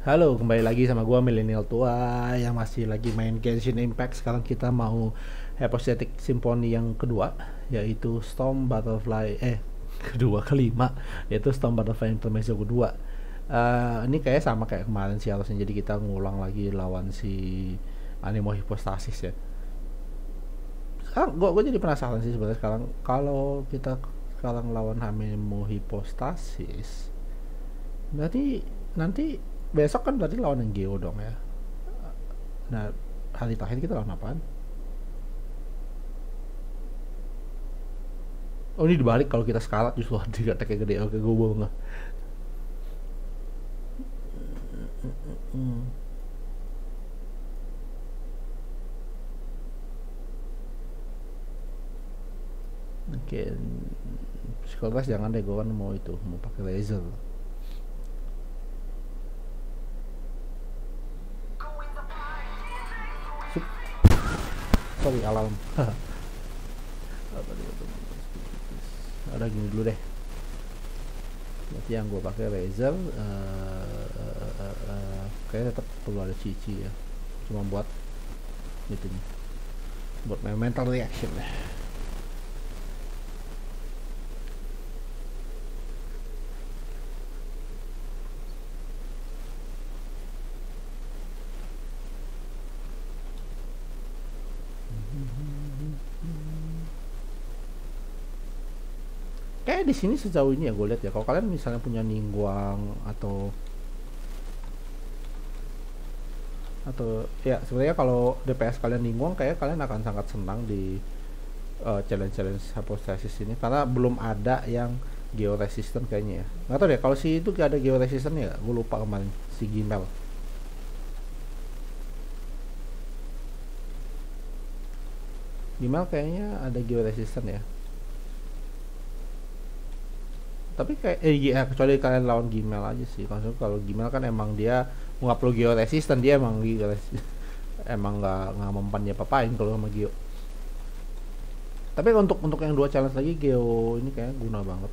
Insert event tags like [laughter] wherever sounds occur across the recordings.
Halo, kembali lagi sama gua milenial tua yang masih lagi main Genshin Impact. Sekarang kita mau Hypostatic Symphony yang kedua, yaitu Storm Butterfly eh [laughs] kedua kelima, yaitu Storm Butterfly Intermezzo kedua. Uh, ini kayak sama kayak kemarin sih harusnya jadi kita ngulang lagi lawan si Animo Hypostasis ya. Sekarang gua, gua jadi penasaran sih sebenarnya sekarang kalau kita sekarang lawan Animo Hypostasis berarti nanti besok kan berarti lawan yang Geo dong ya? Nah hari terakhir kita lawan apaan? Oh ini dibalik kalau kita sekarat justru [laughs] tidak kayak gede. Oke gue bawa nggak Oke, psikotes jangan deh, gue kan mau itu, mau pakai laser. Sorry alarm. [laughs] Ada gini dulu deh. Berarti yang gue pakai Razer uh, uh, uh, uh, kayaknya tetap perlu ada cici ya. Cuma buat itu nih buat mental reaction kayak di sini sejauh ini ya gue lihat ya. Kalau kalian misalnya punya ningguang atau atau ya sebenarnya kalau DPS kalian ningguang kayak kalian akan sangat senang di uh, challenge-challenge hypostasis ini. Karena belum ada yang geo resistant kayaknya ya. Nggak tahu deh kalau si itu gak ada geo resistant ya gue lupa kemarin si Gimel Gimel kayaknya ada geo resistant ya tapi kayak eh ya, kecuali kalian lawan Gmail aja sih. Maksudnya kalau Gmail kan emang dia nggak perlu geo resisten dia emang geo [laughs] emang nggak nggak mempan dia papain kalau sama geo. Tapi untuk untuk yang dua challenge lagi geo ini kayak guna banget.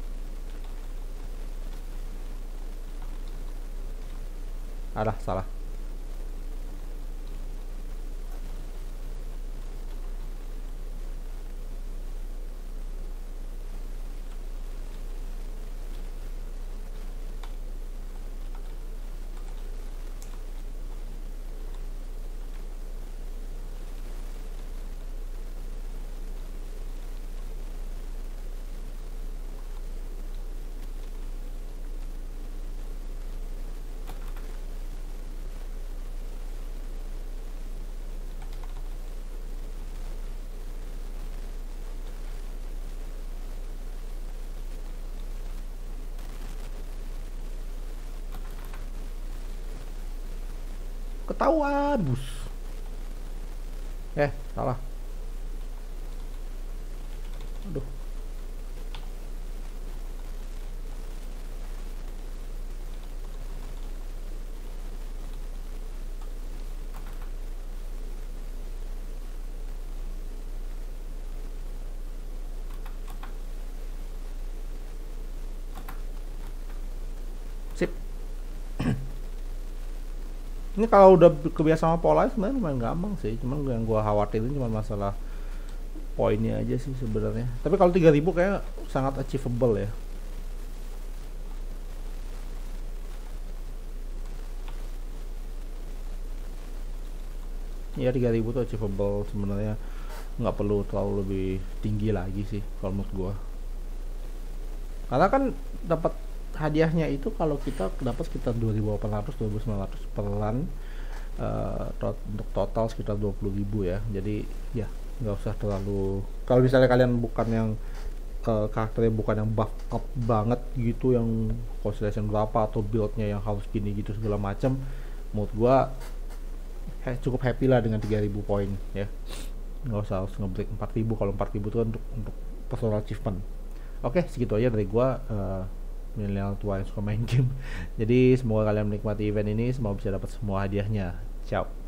Ada salah ketahuan bus. Eh salah. Aduh ini kalau udah kebiasaan sama pola sebenarnya lumayan gampang sih. Cuman yang gua khawatirin cuma masalah poinnya aja sih sebenarnya. Tapi kalau 3000 kayak sangat achievable ya. Ya 3000 tuh achievable sebenarnya. Nggak perlu terlalu lebih tinggi lagi sih kalau menurut gua. Karena kan dapat hadiahnya itu kalau kita dapat sekitar 2.800 2.900 per lan uh, tot untuk total sekitar 20.000 ya. Jadi ya nggak usah terlalu kalau misalnya kalian bukan yang uh, karakternya bukan yang buff up banget gitu yang constellation berapa atau buildnya yang harus gini gitu segala macam menurut gua he, cukup happy lah dengan 3000 poin ya. Nggak usah harus ngebreak 4000 kalau 4000 itu untuk untuk personal achievement. Oke segitu aja dari gua uh, milenial tua yang suka main game. [laughs] Jadi semoga kalian menikmati event ini. Semoga bisa dapat semua hadiahnya. Ciao